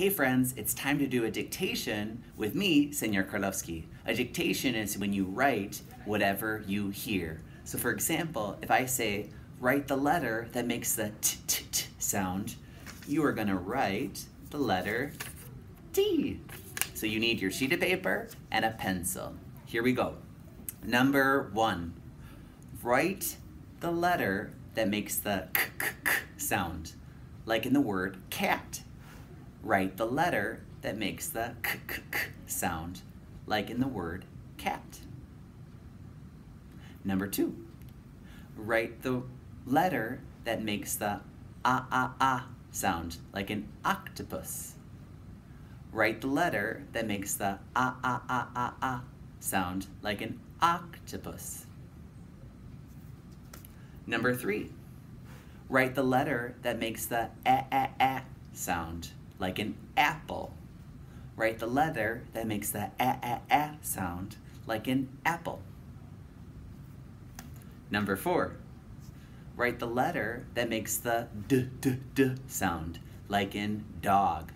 Hey friends, it's time to do a dictation with me, Senor Carlovsky. A dictation is when you write whatever you hear. So for example, if I say, write the letter that makes the t t t sound, you are gonna write the letter T. So you need your sheet of paper and a pencil. Here we go. Number one, write the letter that makes the k k k sound, like in the word cat. Write the letter that makes the k k k sound, like in the word cat. Number two, write the letter that makes the ah ah ah sound, like an octopus. Write the letter that makes the ah ah ah ah ah sound, like an octopus. Number three, write the letter that makes the ah ah ah sound, like an apple. Write the letter that makes the ah ah ah sound, like an apple. Number four, write the letter that makes the d d d sound, like in dog.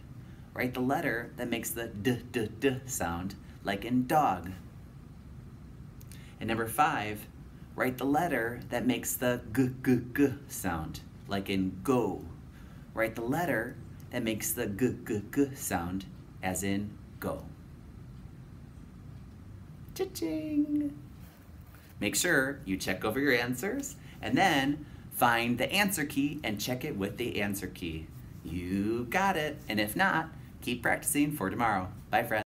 Write the letter that makes the d d d sound, like in dog. And number five, write the letter that makes the g g g sound, like in go. Write the letter that makes the g g g sound, as in go. Cha-ching! Make sure you check over your answers and then find the answer key and check it with the answer key. You got it. And if not, keep practicing for tomorrow. Bye, friends.